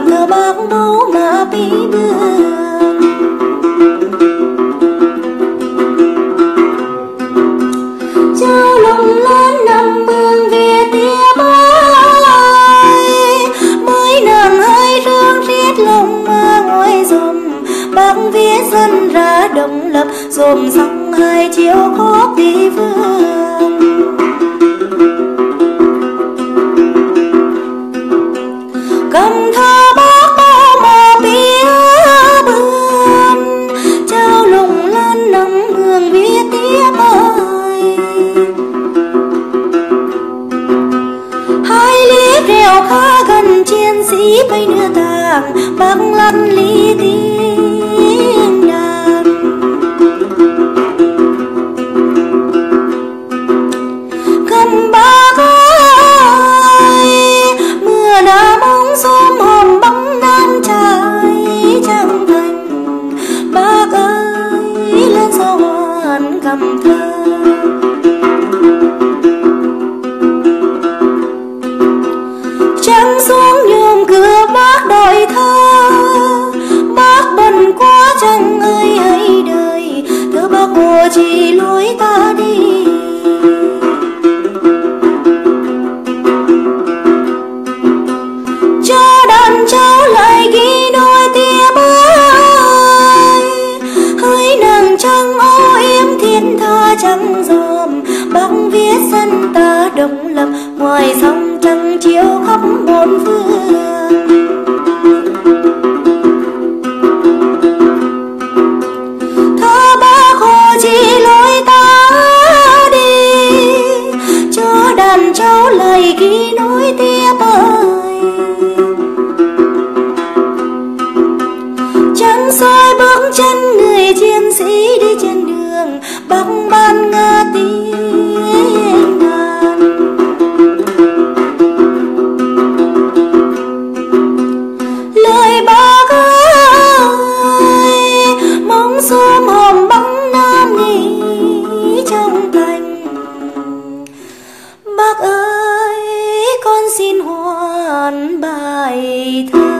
ta cầm thơ bác bố mà bí bương trao lòng lớn nằm mương về tia bơi mới nàng hơi rương riết lòng mà ngoài dòng bác vía dân ra đồng lập, dồn dòng hai chiều khóc đi vương. Sĩ bay đưa tàng băng lăn lý tiếng đàn cầm bác ơi, mưa đã bóng xóm hòm bóng nam trai trăng thành. Bác ơi, lên sao hoàn cầm thơ. Thơ. Bác bận quá chẳng ơi hãy đời thơ bác của chỉ lối ta đi. Cho đàn cháu lại ghi đôi tia bơi. Hỡi nàng trăng ô im thiên tha trăng dòm, bác viết dân ta độc lập, ngoài sông trăng chiếu khắp bốn phương. Đàn cháu lời ghi nối tia bơi trắng soi bước chân người chiến sĩ đi trên đường, băng tiếng 回头。